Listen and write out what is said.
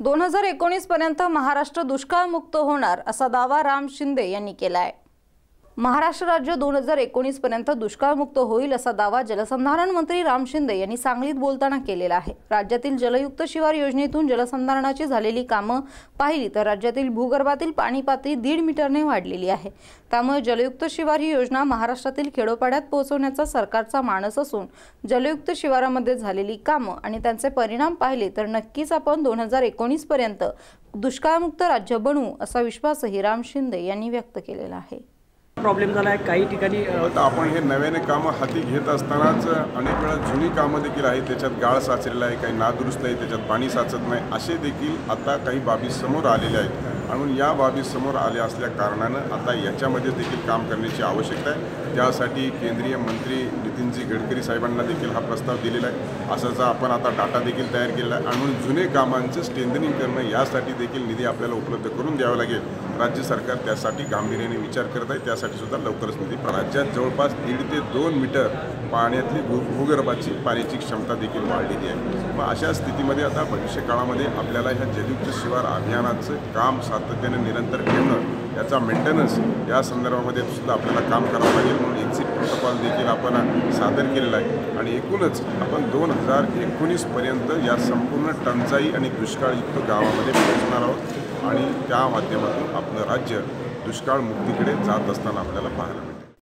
दोन हजार एकोणीस पर्यंत महाराष्ट्र दुष्काळमुक्त होणार असा दावा राम शिंदे यांनी केला आहे महाराष्ट्र राज्य दोन हजार एकोणीस पर्यंत दुष्काळमुक्त होईल असा दावा जलसंधारण मंत्री राम शिंदे यांनी सांगलीत बोलताना केलेला आहे. राज्यातील जलयुक्त शिवार योजनेतून जलसंधारणाची झालेली कामं पाहिली तर राज्यातील भूगर्भातील पाणी पातळी दीड मीटरने वाढलेली आहे. त्यामुळे जलयुक्त शिवार ही योजना महाराष्ट्रातील खेडोपाड्यात पोहोचवण्याचा सरकारचा मानस असून जलयुक्त शिवारामध्ये झालेली कामं आणि त्यांचे परिणाम पाहिले तर नक्कीच आपण दोन हजार एकोणीस पर्यंत दुष्काळमुक्त राज्य बनवू असा विश्वासही राम शिंदे यांनी व्यक्त केलेला आहे. प्रॉब्लेम झाला आहे काही ठिकाणी आता आपण हे नव्याने कामं हाती घेत असतानाच अनेक वेळा जुनी कामं देखील आहेत त्याच्यात गाळ साचलेला आहे काही नादुरुस्त आहे त्याच्यात पाणी साचत नाही असे देखील आता काही बाबी समोर आलेल्या आहेत. म्हणून या बाबी समोर आल्या असल्या कारणानं आता याच्यामध्ये देखील काम करण्याची आवश्यकता आहे. त्यासाठी केंद्रीय मंत्री नितीनजी गडकरी साहेबांना देखील हा प्रस्ताव दिलेला आहे. असाचा आपण आता डाटा देखील तयार केलेला आहे. आणि म्हणून जुने कामांचं स्ट्रेंथनिंग करणं यासाठी देखील निधी आपल्याला उपलब्ध करून द्यावा लागेल. राज्य सरकार त्यासाठी गांभीर्याने विचार करत आहे. त्यासाठी सुद्धा लवकरच निधी राज्यात जवळपास दीड ते दोन मीटर पाण्यातली भू भूगर्भाची पाण्याची क्षमता देखील वाढलेली आहे. मग अशा स्थितीमध्ये आता भविष्य काळामध्ये आपल्याला ह्या जलयुक्त शिवार अभियानाचं काम सातत्याने निरंतर ठेवणं याचा मेंटेनन्स या संदर्भामध्ये सुद्धा आपल्याला काम करावं लागेल म्हणून एक्झिट प्रोटोकॉल देखील आपण सादर केलेला आहे. आणि एकूणच आपण दोन हजार एकोणीसपर्यंत या संपूर्ण टंचाई आणि दुष्काळयुक्त गावामध्ये पोहोचणार आहोत आणि त्या माध्यमातून आपलं राज्य दुष्काळ मुक्तीकडे जात असताना आपल्याला पाहायला मिळतं.